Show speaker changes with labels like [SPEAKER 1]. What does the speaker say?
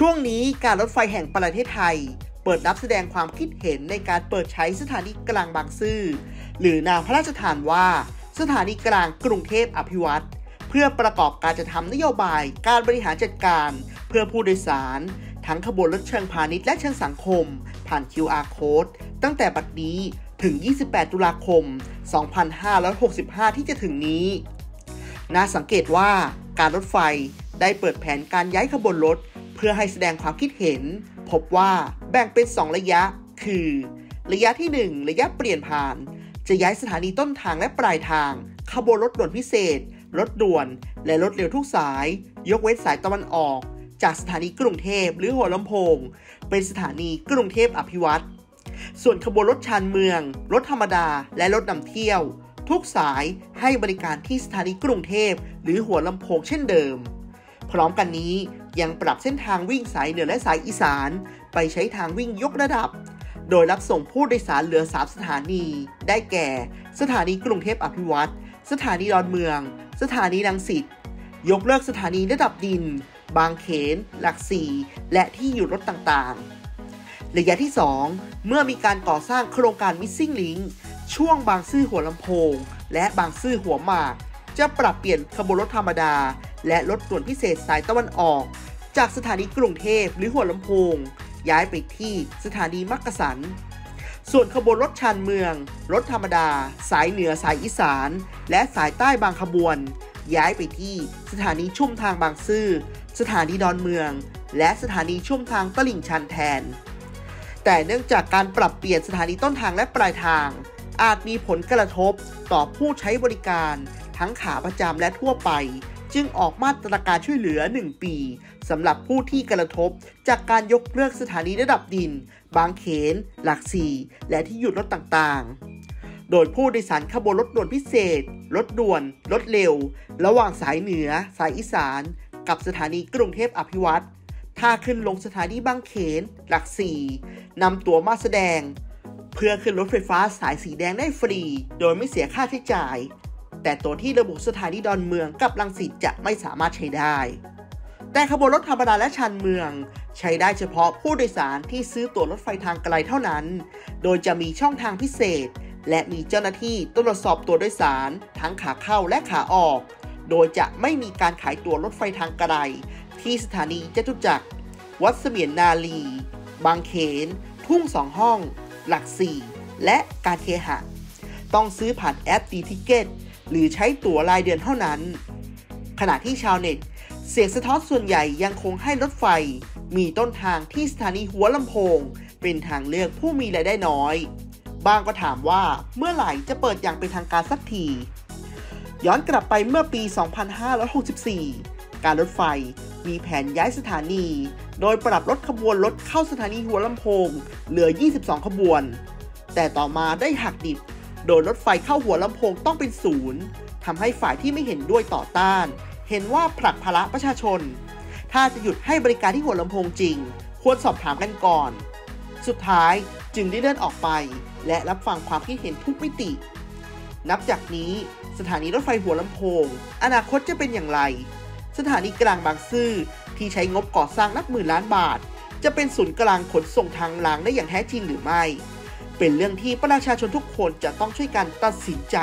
[SPEAKER 1] ช่วงนี้การรถไฟแห่งประเทศไทย เปิดรับแสดงความคิดเห็นในการเปิดใช้สถานีกลางบางซื่อ หรือนามพระราชทานว่า สถานีกลางกรุงเทพอภิวัตรเพื่อประกอบการจะทำนโยบายการบริหารจัดการ เพื่อผู้โดยสาร ทั้งขบวนรถเชิงพาณิชย์และเชิงสังคม ผ่าน QR code ตั้งแต่บัดนี้ถึง 28 ตุลาคม 2565 ที่จะถึงนี้ น่าสังเกตว่าการรถไฟได้เปิดแผนการย้ายขบวนรถ เพื่อให้แสดงความคิดเห็น พบว่าแบ่งเป็น 2 ระยะ คือ ระยะที่ 1 ระยะเปลี่ยนผ่าน จะย้ายสถานีต้นทางและปลายทาง ขบวนรถด่วนพิเศษ รถด่วน และรถเร็วทุกสาย ยกเว้นสายตะวันออก จากสถานีกรุงเทพหรือหัวลำโพง เป็นสถานีกรุงเทพอภิวัตรส่วนขบวนรถชานเมือง รถธรรมดา และรถนำเที่ยว ทุกสายให้บริการที่สถานีกรุงเทพหรือหัวลำโพงเช่นเดิม พร้อมกันนี้ ยังปรับเส้นทางวิ่งสายเหนือและสายอีสาน ไปใช้ทางวิ่งยกระดับ โดยรับส่งผู้โดยสารเหลือ 3 สถานี ได้แก่ สถานีกรุงเทพอภิวัตรสถานีดอนเมือง สถานีรังสิต ยกเลิกสถานีระดับดิน บางเขน หลักสี่และที่อยู่รถต่างๆ ระยะที่ 2 เมื่อมีการก่อสร้างโครงการ Missing Link ช่วงบางซื่อหัวลำโพง และบางซื่อหัวหมาก จะปรับเปลี่ยนขบวนรถธรรมดา และรถด่วนพิเศษสายตะวันออก จากสถานีกรุงเทพหรือหัวลำโพง ย้ายไปที่สถานีมักกะสัน ส่วนขบวนรถชานเมือง รถธรรมดา สายเหนือสายอีสาน และสายใต้บางขบวน ย้ายไปที่สถานีชุ่มทางบางซื่อ สถานีดอนเมือง และสถานีชุ่มทางตลิ่งชันแทน แต่เนื่องจากการปรับเปลี่ยนสถานีต้นทางและปลายทาง อาจมีผลกระทบต่อผู้ใช้บริการทั้งขาประจำและทั่วไป จึงออกมาตรการช่วยเหลือ 1 ปีสำหรับผู้ที่กระทบจากการยกเลิกสถานีระดับดิน บางเขน หลักสี่และที่หยุดรถต่างๆ โดยผู้โดยสารขบวนรถด่วนพิเศษ รถด่วน รถเร็ว ระหว่างสายเหนือ สายอีสาน กับสถานีกรุงเทพอภิวัตรถ้าขึ้นลงสถานีบางเขน หลักสี่นำตั๋วมาแสดง เพื่อขึ้นรถไฟฟ้าสายสีแดงได้ฟรี โดยไม่เสียค่าใช้จ่าย แต่ตัวที่ระบุสถานีดอนเมืองกับลังสิตจะไม่สามารถใช้ได้ แต่ขบวนรถธรรมดาและชานเมือง ใช้ได้เฉพาะผู้โดยสารที่ซื้อตั๋วรถไฟทางไกลเท่านั้น โดยจะมีช่องทางพิเศษ และมีเจ้าหน้าที่ตรวจสอบตัวโดยสาร ทั้งขาเข้าและขาออก โดยจะไม่มีการขายตั๋วรถไฟทางไกล ที่สถานีจตุจักร วัดเสมียนนาลี บางเขน ทุ่งสองห้อง หลักสี่และการเคหะ ต้องซื้อผ่านแอปดีทิเกต หรือใช้ตั๋วรายเดือนเท่านั้น ขณะที่ชาวเน็ต เสียงสะท้อนส่วนใหญ่ยังคงให้รถไฟ มีต้นทางที่สถานีหัวลำโพง เป็นทางเลือกผู้มีรายได้น้อย บางก็ถามว่าเมื่อไหร่จะเปิดอย่างเป็นทางการสักที ย้อนกลับไปเมื่อปี 2564 การรถไฟมีแผนย้ายสถานี โดยปรับลดขบวนรถเข้าสถานีหัวลำโพง เหลือ 22 ขบวน แต่ต่อมาได้หักดิบ โดยรถไฟเข้าหัวลำโพงต้องเป็นศูนย์ทำให้ฝ่ายที่ไม่เห็นด้วยต่อต้าน เห็นว่าผลักภาระประชาชน ถ้าจะหยุดให้บริการที่หัวลำโพงจริง ควรสอบถามกันก่อน สุดท้ายจึงได้เลื่อนออกไป และรับฟังความคิดเห็นทุกมิติ นับจากนี้สถานีรถไฟหัวลำโพง อนาคตจะเป็นอย่างไร สถานีกลางบางซื่อที่ใช้งบก่อสร้างนับหมื่นล้านบาท จะเป็นศูนย์กลางขนส่งทางรางได้อย่างแท้จริงหรือไม่ เป็นเรื่องที่ประชาชนทุกคนจะต้องช่วยกันตัดสินใจ